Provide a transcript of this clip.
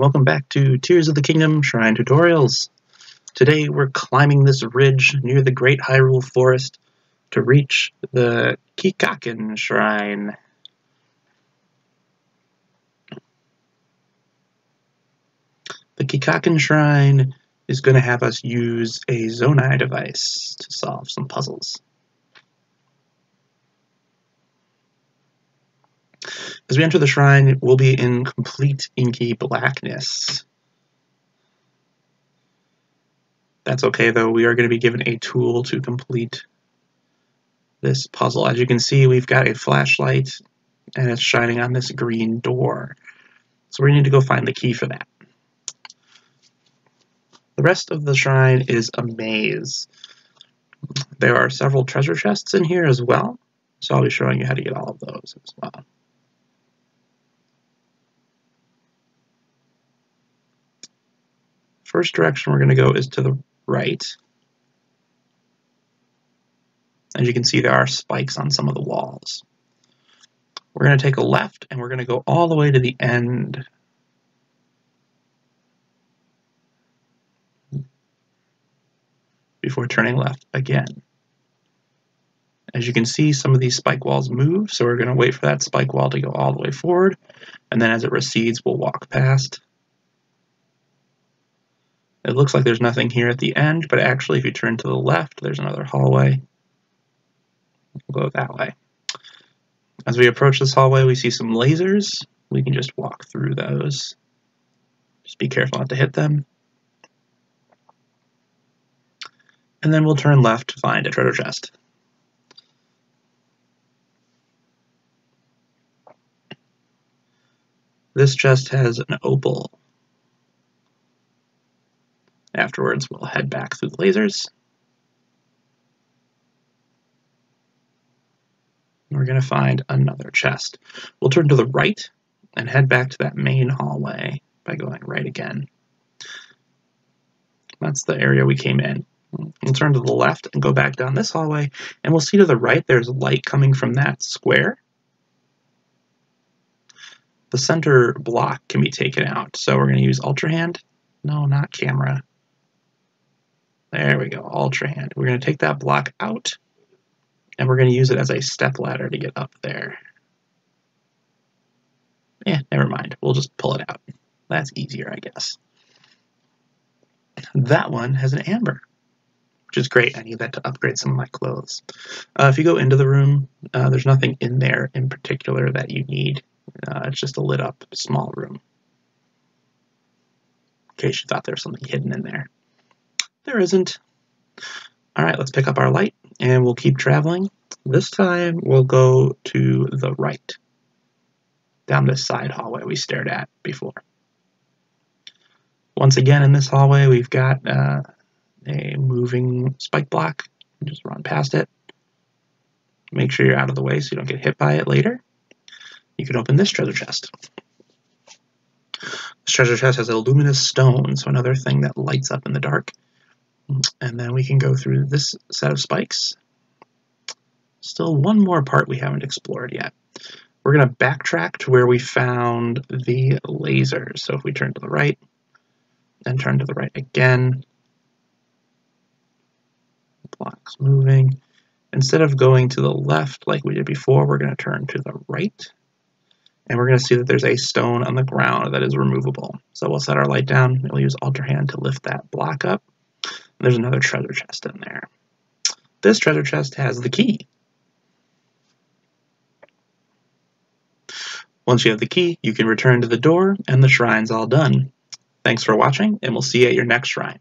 Welcome back to Tears of the Kingdom Shrine Tutorials. Today we're climbing this ridge near the Great Hyrule Forest to reach the Kikakin Shrine. The Kikakin Shrine is going to have us use a Zonai device to solve some puzzles. As we enter the shrine, we'll be in complete inky blackness. That's okay, though. We are going to be given a tool to complete this puzzle. As you can see, we've got a flashlight, and it's shining on this green door. So we need to go find the key for that. The rest of the shrine is a maze. There are several treasure chests in here as well, so I'll be showing you how to get all of those as well. First direction we're going to go is to the right. As you can see, there are spikes on some of the walls. We're going to take a left, and we're going to go all the way to the end. Before turning left again. As you can see, some of these spike walls move, so we're going to wait for that spike wall to go all the way forward, and then as it recedes, we'll walk past. It looks like there's nothing here at the end, but actually if you turn to the left, there's another hallway. We'll go that way. As we approach this hallway, we see some lasers. We can just walk through those. Just be careful not to hit them. And then we'll turn left to find a treasure chest. This chest has an opal Afterwards, we'll head back through the lasers. We're going to find another chest. We'll turn to the right and head back to that main hallway by going right again. That's the area we came in. We'll turn to the left and go back down this hallway, and we'll see to the right there's light coming from that square. The center block can be taken out, so we're going to use Ultra Hand. No, not camera. There we go, Ultra Hand. We're going to take that block out, and we're going to use it as a step ladder to get up there. Yeah, never mind. We'll just pull it out. That's easier, I guess. That one has an amber, which is great. I need that to upgrade some of my clothes. Uh, if you go into the room, uh, there's nothing in there in particular that you need. Uh, it's just a lit up small room. In case you thought there was something hidden in there. There isn't. All right, let's pick up our light and we'll keep traveling. This time we'll go to the right, down this side hallway we stared at before. Once again in this hallway we've got uh, a moving spike block. Just run past it. Make sure you're out of the way so you don't get hit by it later. You can open this treasure chest. This treasure chest has a luminous stone, so another thing that lights up in the dark. And then we can go through this set of spikes. Still one more part we haven't explored yet. We're going to backtrack to where we found the lasers. So if we turn to the right, then turn to the right again, blocks moving. Instead of going to the left like we did before, we're going to turn to the right. And we're going to see that there's a stone on the ground that is removable. So we'll set our light down. We'll use Ultra Hand to lift that block up. There's another treasure chest in there. This treasure chest has the key. Once you have the key, you can return to the door, and the shrine's all done. Thanks for watching, and we'll see you at your next shrine.